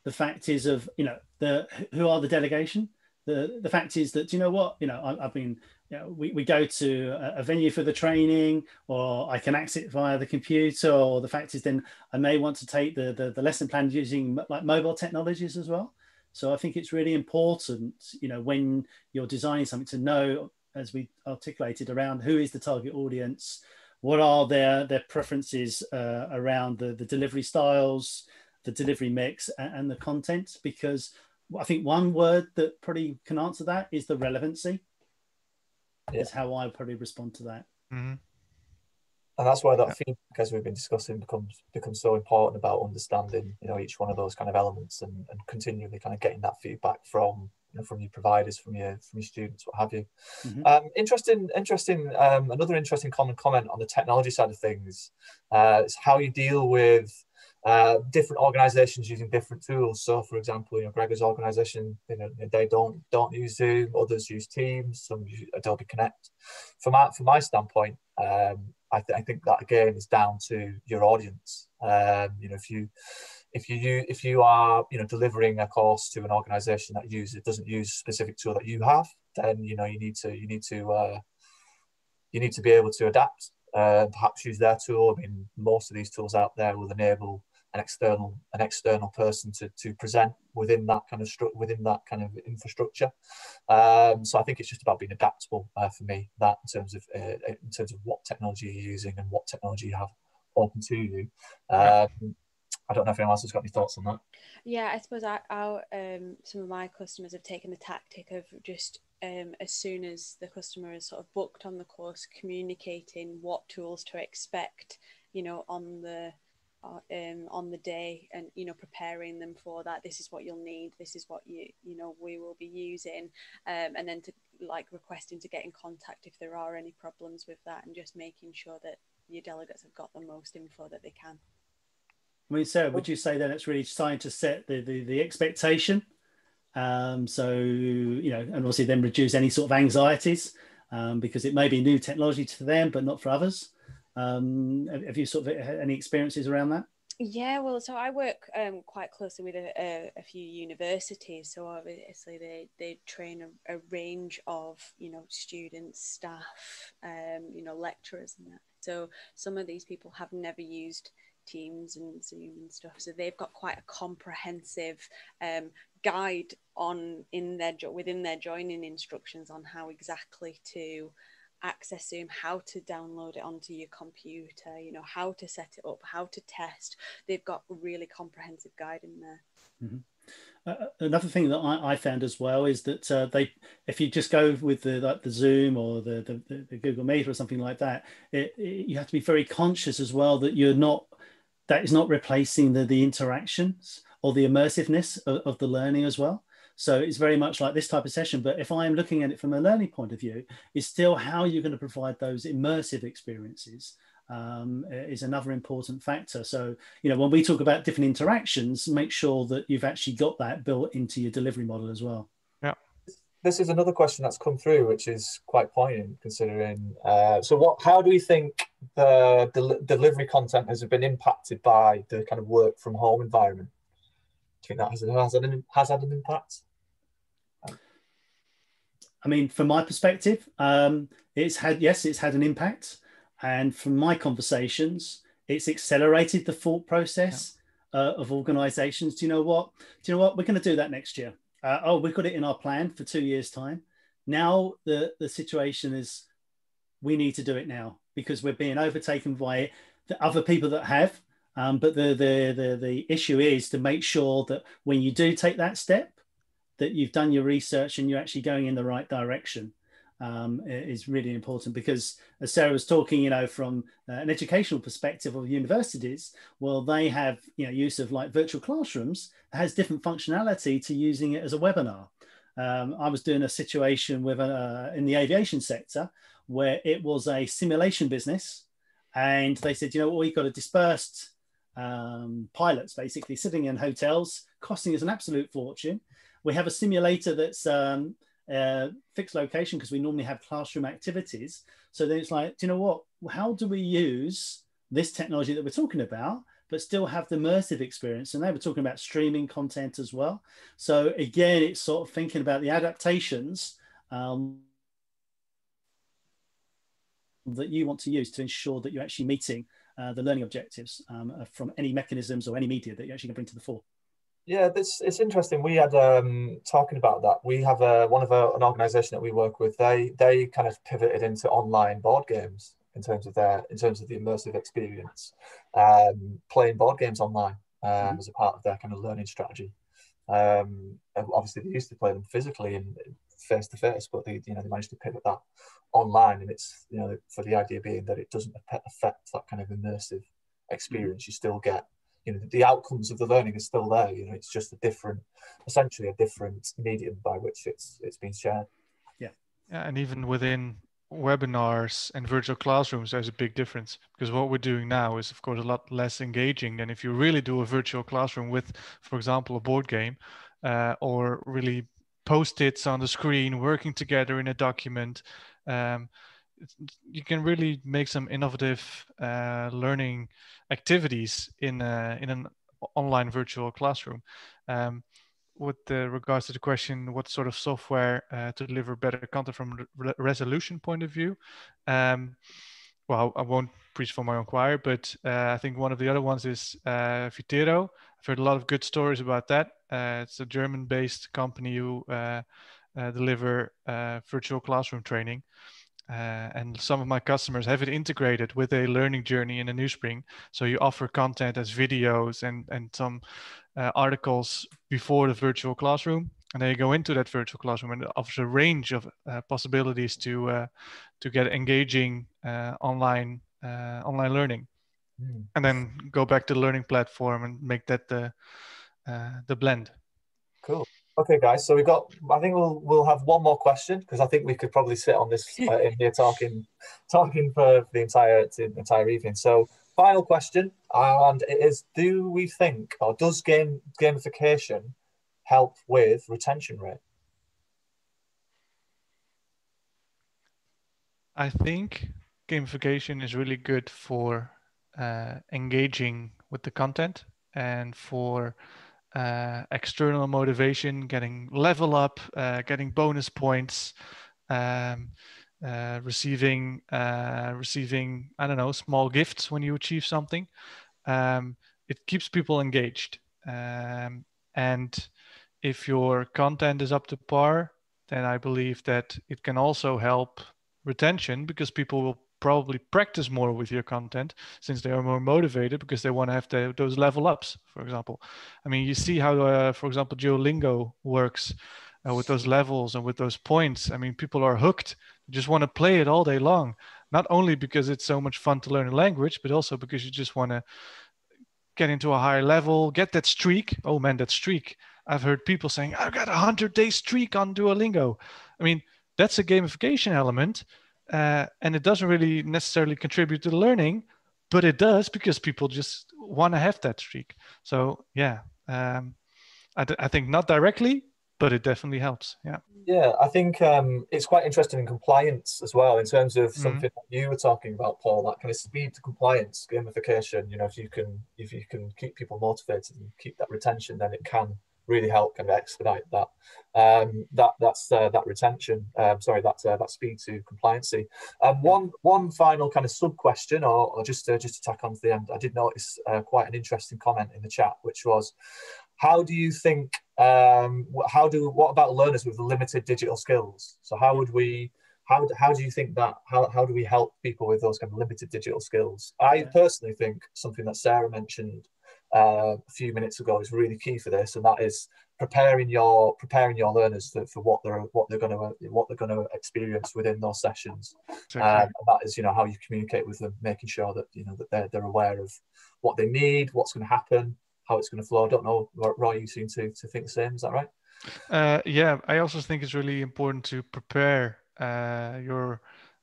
the fact is of you know the who are the delegation. The the fact is that you know what you know I, have been you know, we, we go to a, venue for the training or I can access it via the computer or the fact is then I may want to take the, the, the lesson plan using like mobile technologies as well. So I think it's really important, you know, when you're designing something to know, as we articulated around who is the target audience, what are their, their preferences uh, around the, the delivery styles, the delivery mix and, and the content, because I think one word that probably can answer that is the relevancy yeah. is how I probably respond to that. Mm-hmm. And that's why that yeah. feedback, as we've been discussing, becomes becomes so important about understanding, you know, each one of those kind of elements and, and continually kind of getting that feedback from you know, from your providers, from your from your students, what have you. Mm-hmm. Um, interesting, interesting. Um, another interesting common comment on the technology side of things uh, is how you deal with uh, different organizations using different tools. So, for example, you know, Gregor's organization, you know, they don't don't use Zoom. Others use Teams. Some use Adobe Connect. From my from my standpoint, um, I, th- I think that again is down to your audience. Um, you know, if you if you if you are you know delivering a course to an organization that uses it doesn't use a specific tool that you have, then you know you need to you need to uh, you need to be able to adapt. Uh, perhaps use their tool. I mean, most of these tools out there will enable an external an external person to, to present within that kind of stru- within that kind of infrastructure. Um, so I think it's just about being adaptable uh, for me. That in terms of uh, in terms of what technology you're using and what technology you have open to you. Um, I don't know if anyone else has got any thoughts on that. Yeah, I suppose I, our um, some of my customers have taken the tactic of just um, as soon as the customer is sort of booked on the course, communicating what tools to expect. You know, on the uh, um, on the day and you know preparing them for that this is what you'll need this is what you you know we will be using um, and then to like requesting to get in contact if there are any problems with that and just making sure that your delegates have got the most info that they can I mean, Sarah, would you say then it's really trying to set the, the, the expectation? Um, so, you know, and obviously then reduce any sort of anxieties um, because it may be new technology to them, but not for others. Um, have you sort of had any experiences around that? Yeah, well, so I work um, quite closely with a, a, a, few universities. So obviously, they, they train a, a range of you know students, staff, um, you know lecturers, and that. So some of these people have never used Teams and Zoom and stuff. So they've got quite a comprehensive um, guide on in their within their joining instructions on how exactly to access Zoom, how to download it onto your computer, you know, how to set it up, how to test. They've got a really comprehensive guide in there. Mm-hmm. Uh, another thing that I, I, found as well is that uh, they, if you just go with the like the Zoom or the, the, the Google Meet or something like that, it, it, you have to be very conscious as well that you're not, that is not replacing the the interactions or the immersiveness of, of the learning as well. So it's very much like this type of session. But if I'm looking at it from a learning point of view, it's still how you're going to provide those immersive experiences um, is another important factor. So, you know, when we talk about different interactions, make sure that you've actually got that built into your delivery model as well. Yeah. This is another question that's come through, which is quite poignant considering. Uh, so, what? How do we think the del- delivery content has been impacted by the kind of work from home environment? Do you think that has, has, an, has had an impact? I mean, from my perspective, um, it's had yes, it's had an impact, and from my conversations, it's accelerated the thought process yeah. uh, of organisations. Do you know what? Do you know what? We're going to do that next year. Uh, oh, we've got it in our plan for two years' time. Now the the situation is, we need to do it now because we're being overtaken by the other people that have. Um, but the, the the the issue is to make sure that when you do take that step, that you've done your research and you're actually going in the right direction um, is really important because as Sarah was talking, you know, from uh, an educational perspective of universities, well, they have, you know, use of like virtual classrooms has different functionality to using it as a webinar. Um, I was doing a situation with a, uh, in the aviation sector where it was a simulation business and they said, you know, we've got a dispersed um, pilots basically sitting in hotels costing us an absolute fortune we have a simulator that's um, uh, fixed location because we normally have classroom activities. So then it's like, do you know what? How do we use this technology that we're talking about, but still have the immersive experience? And they were talking about streaming content as well. So again, it's sort of thinking about the adaptations um, that you want to use to ensure that you're actually meeting uh, the learning objectives um, from any mechanisms or any media that you're actually going to bring to the fore. Yeah, this it's interesting. We had um, talking about that. We have a, one of a, an organisation that we work with. They they kind of pivoted into online board games in terms of their in terms of the immersive experience, um, playing board games online um, mm-hmm. as a part of their kind of learning strategy. Um, obviously, they used to play them physically and face to face, but they you know they managed to pivot that online, and it's you know for the idea being that it doesn't affect that kind of immersive experience. Mm-hmm. You still get you know the outcomes of the learning are still there you know it's just a different essentially a different medium by which it's it's been shared. Yeah. Yeah and even within webinars and virtual classrooms there's a big difference because what we're doing now is of course a lot less engaging than if you really do a virtual classroom with for example a board game uh, or really post-its on the screen working together in a document um, you can really make some innovative uh, learning activities in a, in an online virtual classroom. Um, with regards to the question, what sort of software uh, to deliver better content from re resolution point of view? Um, well, I won't preach for my own choir, but uh, I think one of the other ones is uh, Vitero. I've heard a lot of good stories about that. Uh, it's a German-based company who uh, uh, deliver uh, virtual classroom training. Uh, and some of my customers have it integrated with a learning journey in aNewSpring. So you offer content as videos and, and some uh, articles before the virtual classroom. And then you go into that virtual classroom and it offers a range of uh, possibilities to, uh, to get engaging uh, online, uh, online learning. Mm. And then go back to the learning platform and make that the, the blend. Cool. Okay, guys. So we've got. I think we'll we'll have one more question because I think we could probably sit on this uh, in here talking talking for the entire the entire evening. So final question, and it is: Do we think, or does game gamification help with retention rate? I think gamification is really good for uh, engaging with the content and for uh, external motivation, getting level up, uh, getting bonus points, um, uh, receiving uh, receiving I don't know small gifts when you achieve something. Um, it keeps people engaged, um, and if your content is up to par, then I believe that it can also help retention because people will probably practice more with your content since they are more motivated because they want to have the, those level ups for example. I mean you see how uh, for example duolingo works uh, with those levels and with those points. I mean people are hooked. They just want to play it all day long not only because it's so much fun to learn a language but also because you just want to get into a higher level get that streak. Oh man that streak. I've heard people saying i've got a 100 day streak on duolingo. I mean that's a gamification element uh, and it doesn't really necessarily contribute to the learning but it does because people just want to have that streak so yeah um, I, I think not directly but it definitely helps yeah yeah i think um, it's quite interesting in compliance as well in terms of mm-hmm. something that you were talking about paul that kind of speed to compliance gamification you know if you can if you can keep people motivated and keep that retention then it can really help kind of expedite that um, that that's uh, that retention. Um, sorry, that uh, that speed to compliancy. Um, one one final kind of sub question, or, or just uh, just to tack on to the end. I did notice uh, quite an interesting comment in the chat, which was, how do you think? Um, how do what about learners with limited digital skills? So how would we? How, how do you think that how, how do we help people with those kind of limited digital skills i personally think something that sarah mentioned uh, a few minutes ago is really key for this, and that is preparing your preparing your learners for, for what they're what they're going to what they're going to experience within those sessions. Um, and that is you know how you communicate with them, making sure that you know that they're they're aware of what they need, what's going to happen, how it's going to flow. I don't know, Roy, you seem to to think the same. Is that right? Uh, yeah, I also think it's really important to prepare uh, your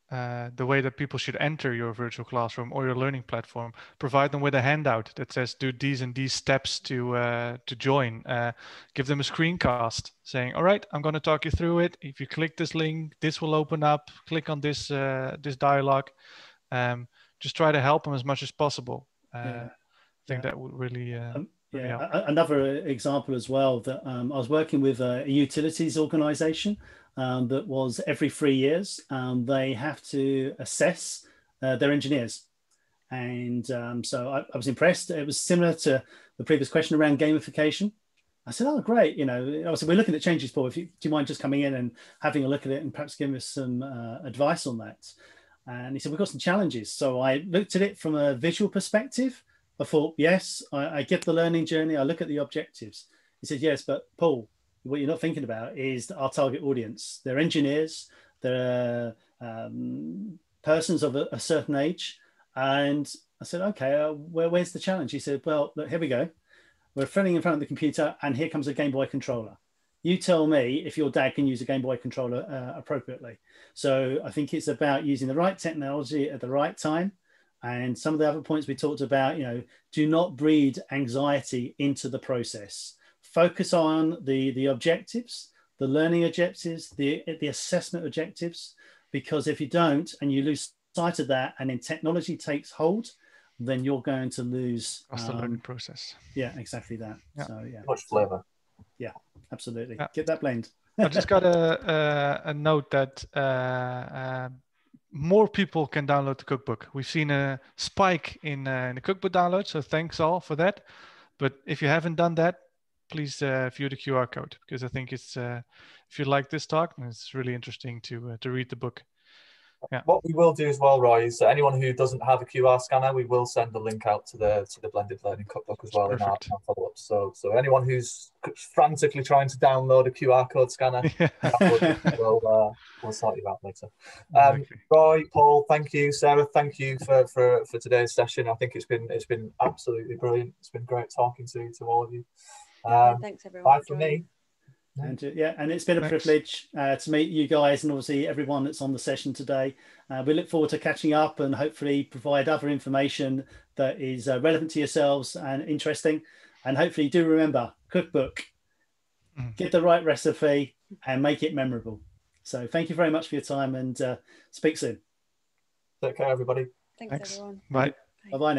uh, the way that people should enter your virtual classroom or your learning platform. Provide them with a handout that says do these and these steps to uh, to join. Uh, give them a screencast saying, "All right, I'm going to talk you through it. If you click this link, this will open up. Click on this uh, this dialogue." Um, just try to help them as much as possible. Uh, yeah. I think yeah. that would really. Um, yeah, yeah. another example as well that um, I was working with a utilities organization um, that was every three years um, they have to assess uh, their engineers. And um, so I, I, was impressed. It was similar to the previous question around gamification. I said, "Oh, great! You know, I said we're looking at changes, Paul. If you, do you mind just coming in and having a look at it and perhaps giving us some uh, advice on that?" And he said, "We've got some challenges." So I looked at it from a visual perspective. I thought, "Yes, I, I get the learning journey. I look at the objectives." He said, "Yes, but Paul, what you're not thinking about is our target audience. They're engineers, they're um, persons of a, a, certain age. And I said, okay, uh, where, where's the challenge? He said, well, look, here we go. We're friendly in front of the computer, and here comes a Game Boy controller. You tell me if your dad can use a Game Boy controller uh, appropriately. So I think it's about using the right technology at the right time. And some of the other points we talked about, you know, do not breed anxiety into the process focus on the, the objectives, the learning objectives, the, the assessment objectives, because if you don't and you lose sight of that and then technology takes hold, then you're going to lose That's um, the learning process. Yeah, exactly that. Yeah. So yeah. Much flavor. Yeah, absolutely. Yeah. Get that blend. I just got a, a, a note that uh, uh, more people can download the cookbook. We've seen a spike in, uh, in the cookbook download, so thanks all for that. But if you haven't done that, please uh, view the QR code because I think it's uh, if you like this talk, it's really interesting to uh, to read the book. Yeah. What we will do as well, Roy, is anyone who doesn't have a QR scanner, we will send a link out to the to the blended learning cookbook as well in our, our follow up. So so anyone who's frantically trying to download a QR code scanner, yeah. we'll uh, we'll sort you out later. Um, Roy, Paul, thank you, Sarah, thank you for, for for today's session. I think it's been it's been absolutely brilliant. It's been great talking to to all of you. Um, thanks everyone. Bye for me. And uh, yeah, and it's been a Thanks. privilege uh, to meet you guys and obviously everyone that's on the session today. Uh, we look forward to catching up and hopefully provide other information that is uh, relevant to yourselves and interesting. And hopefully, do remember cookbook, Mm. get the right recipe, and make it memorable. So, thank you very much for your time and uh, speak soon. Take care, everybody. Thanks, Thanks. everyone. Bye. Bye bye now.